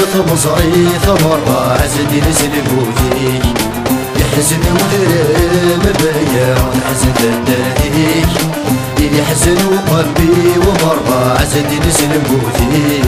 مزري ثمرة عزدي نزل بوتي يحزن ودرم بيا حزن الدهيك يحزن قلبي ومرة عزدي نزل بوتي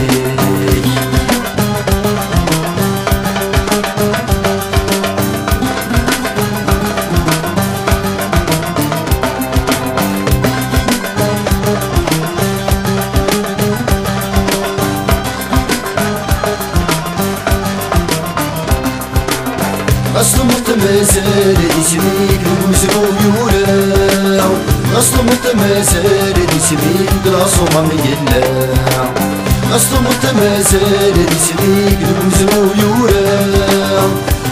متمازل اسميك المزرو يولا أصل متمازل اسميك بلاصو ما ميلا أصل متمازل اسميك المزرو يولا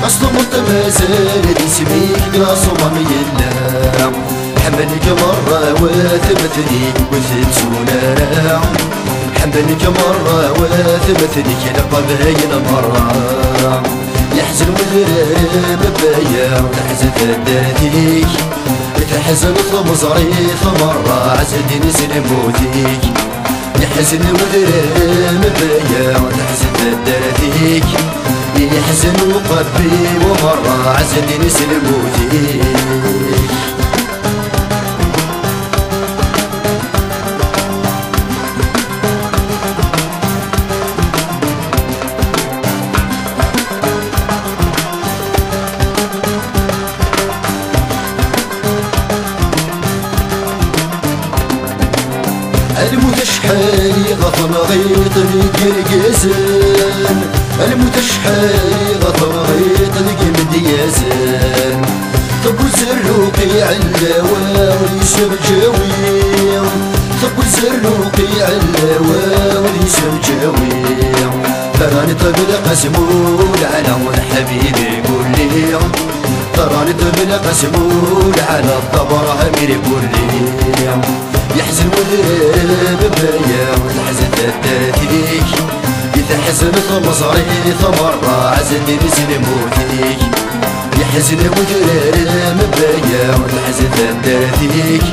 أصل متمازل اسميك بلاصو ما ميلا حملك مرة وثبتني وثبتونا حملك مرة وثبتني لقبهين مرة. يحزن وذرب بيا تحزن فداتيك تحزن ثمزري ثمرة عزدي نزل موتيك. يحزن وذرب بيا تحزن فداتيك يحزن وقلبي ومرة عزدي نزل موتيك. المتشحالي غطن غيط القرقزان المتشحالي غطن غيط القمديازان طب الزروقي علاوة وليسم جاوي طب الزروقي علاوة وليسم جاوي تراني طبل قسمول على حبيبي قول لي تراني طبل قسمول على الطبر أمير قول لي يحزن وذرب بيا والحزن تداتيك يتحزن ثمصري ثمرة عزني نزل موتيك. يحزن وذرب بيا والحزن تداتيك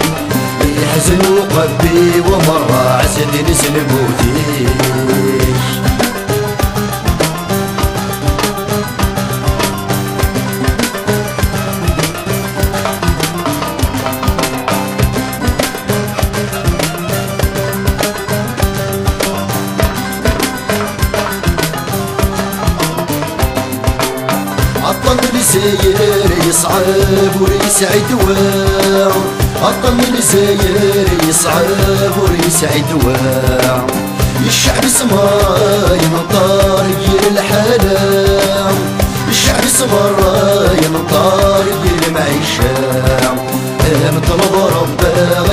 يحزن قلبي ومرة عزني نزل موتيك الطن سير يصعب وريسعد واو. الطن سير يصعب وريسعد واو. الشعب سماي مطار يل الحلا الشعب سماي مطار يل المعيشة نطلب ربا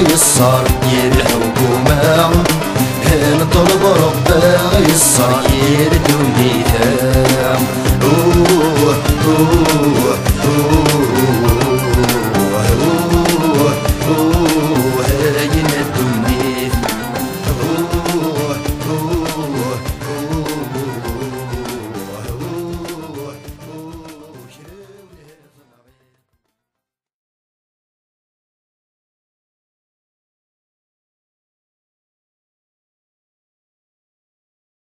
يل الحكومة نطلب ربا يسر